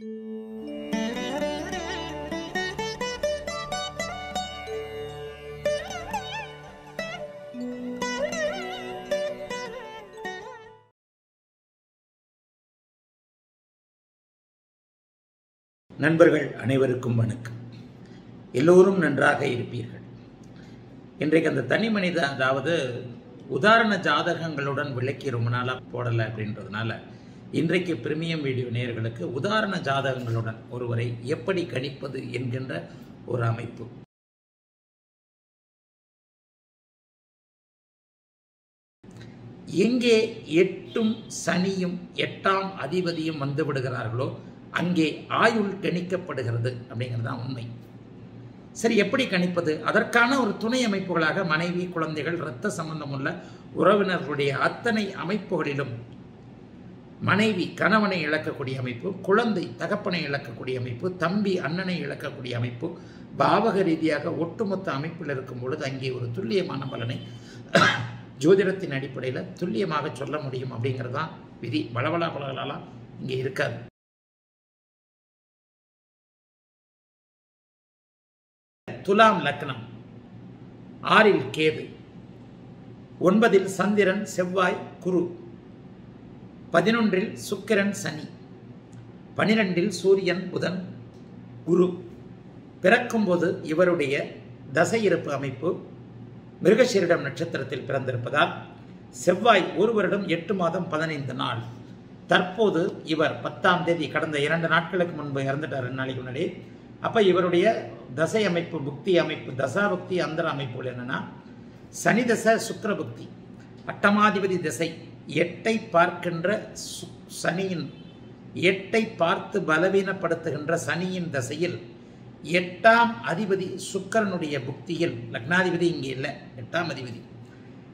நண்பர்கள் அனைவருக்கும் வணக்கம். எல்லோரும் நன்றாக இருப்பீர்கள். இன்றைக்கு அந்த தனி மனித அதாவது உதாரண ஜாதகங்களுடன் விளக்கி ரொம்ப நாளாக போடலை அப்படின்றதுனால இன்றைக்கு பிரீமியம் வீடியோ நேயர்களுக்கு உதாரண ஜாதகங்களுடன் ஒருவரை எப்படி கணிப்பது என்கின்ற ஒரு அமைப்பு. எங்கே எட்டும் சனியும் எட்டாம் அதிபதியும் வந்து விடுகிறார்களோ அங்கே ஆயுள் கணிக்கப்படுகிறது அப்படிங்கிறது தான் உண்மை. சரி எப்படி கணிப்பது? அதற்கான ஒரு துணை அமைப்புகளாக மனைவி குழந்தைகள் இரத்த சம்பந்தமுள்ள உறவினர்களுடைய அத்தனை அமைப்புகளிலும் மனைவி கணவனை இழக்கக்கூடிய அமைப்பு குழந்தை தகப்பனை இழக்கக்கூடிய அமைப்பு தம்பி அண்ணனை இழக்கக்கூடிய அமைப்பு பாவக ரீதியாக ஒட்டுமொத்த அமைப்பில் இருக்கும் பொழுது அங்கே ஒரு துல்லியமான பலனை ஜோதிடத்தின் அடிப்படையில் துல்லியமாக சொல்ல முடியும் அப்படிங்கிறது தான் விதி. பலவலா பலகலாலாம் இங்கே இருக்காது. துலாம் லக்னம் ஆறில் கேது ஒன்பதில் சந்திரன் செவ்வாய் குரு. பதினொன்றில் சுக்கிரன் சனி பனிரெண்டில் சூரியன் புதன் குரு. பிறக்கும்போது இவருடைய தசை இருப்பு அமைப்பு மிருகசீரிடம் நட்சத்திரத்தில் பிறந்திருப்பதால் செவ்வாய் ஒரு வருடம் எட்டு மாதம் பதினைந்து நாள். தற்போது இவர் பத்தாம் தேதி கடந்த இரண்டு நாட்களுக்கு முன்பு இறந்துட்டார் ரெண்டு நாளைக்கு முன்னாடி. அப்போ இவருடைய தசை அமைப்பு புக்தி அமைப்பு தசாபக்தி அந்தர அமைப்புகள் என்னென்னா சனி தசை சுக்கர புக்தி. அட்டமாதிபதி திசை. எட்டை பார்க்கின்ற சனியின் எட்டை பார்த்து பலவீனப்படுத்துகின்ற சனியின் தசையில் எட்டாம் அதிபதி சுக்கரனுடைய புக்தியில் லக்னாதிபதி இங்கே இல்லை எட்டாம் அதிபதி.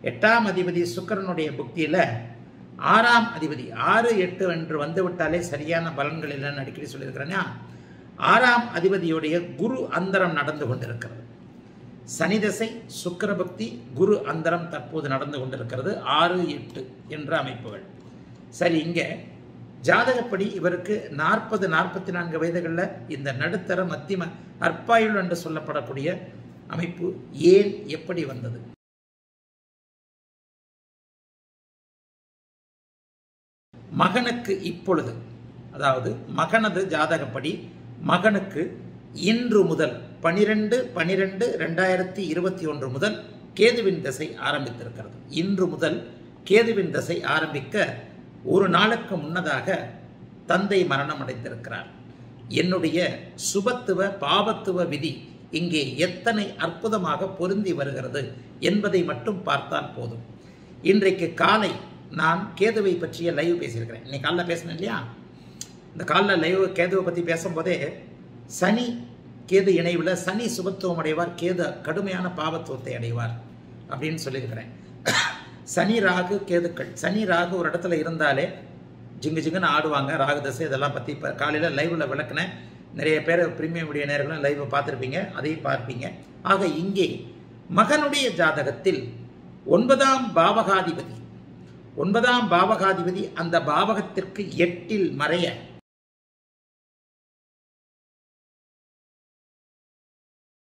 எட்டாம் அதிபதி சுக்கரனுடைய புக்தியில் ஆறாம் அதிபதி ஆறு எட்டு என்று வந்துவிட்டாலே சரியான பலன்கள் இல்லைன்னு அடிக்கடி சொல்லியிருக்கிறேன்னா ஆறாம் அதிபதியுடைய குரு அந்தரம் நடந்து கொண்டிருக்கிறது. சனி தசை சுக்கரபக்தி குரு அந்தரம் தற்போது நடந்து கொண்டிருக்கிறது. ஆறு எட்டு என்ற அமைப்புகள். சரி இங்கே ஜாதகப்படி இவருக்கு நாற்பது நாற்பத்தி நான்கு வயதுகளில் இந்த நடுத்தர மத்தியம அற்பாயுள் என்று சொல்லப்படக்கூடிய அமைப்பு ஏன் எப்படி வந்தது? மகனுக்கு இப்பொழுது அதாவது மகனது ஜாதகப்படி மகனுக்கு இன்று முதல் பனிரெண்டு பனிரெண்டு ரெண்டாயிரத்தி இருபத்தி ஒன்று முதல் கேதுவின் திசை ஆரம்பித்திருக்கிறது. இன்று முதல் கேதுவின் தசை ஆரம்பிக்க ஒரு நாளுக்கு முன்னதாக தந்தை மரணம் அடைந்திருக்கிறார். என்னுடைய சுபத்துவ பாபத்துவ விதி இங்கே எத்தனை அற்புதமாக பொருந்தி வருகிறது என்பதை மட்டும் பார்த்தால் போதும். இன்றைக்கு காலை நான் கேதுவை பற்றிய லைவ் பேசியிருக்கிறேன். இன்னைக்கு காலைல பேசினேன் இல்லையா? இந்த காலில் லைவ் கேதுவை பற்றி பேசும்போதே சனி கேது இணைவில் சனி சுபத்துவம் அடைவார் கேது கடுமையான பாவத்துவத்தை அடைவார் அப்படின்னு சொல்லியிருக்கிறேன். சனி ராகு கேதுக்கள். சனி ராகு ஒரு இடத்துல இருந்தாலே ஜிங்கு ஜிங்குன்னு ஆடுவாங்க. ராகு தசை இதெல்லாம் பற்றி இப்போ காலையில் லைவில் விளக்குனேன் நிறைய பேர் பிரீமியம் வீடியோ நேர்களும் லைவை பார்த்துருப்பீங்க. அதையும் பார்ப்பீங்க. ஆக இங்கே மகனுடைய ஜாதகத்தில் ஒன்பதாம் பாவகாதிபதி ஒன்பதாம் பாவகாதிபதி அந்த பாவகத்திற்கு எட்டில் மறைய